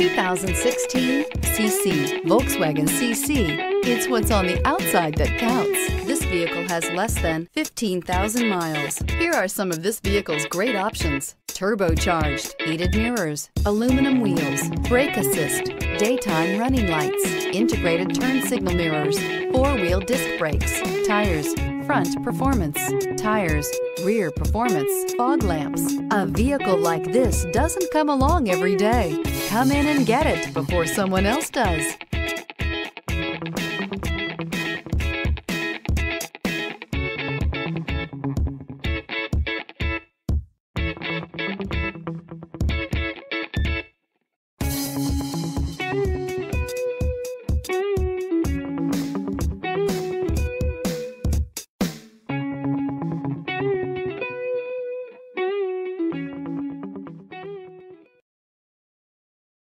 2016 CC. Volkswagen CC. It's what's on the outside that counts. This vehicle has less than 15,000 miles. Here are some of this vehicle's great options. Turbocharged, heated mirrors, aluminum wheels, brake assist, daytime running lights, integrated turn signal mirrors, four-wheel disc brakes, tires, front performance, tires, rear performance, fog lamps. A vehicle like this doesn't come along every day. Come in and get it before someone else does.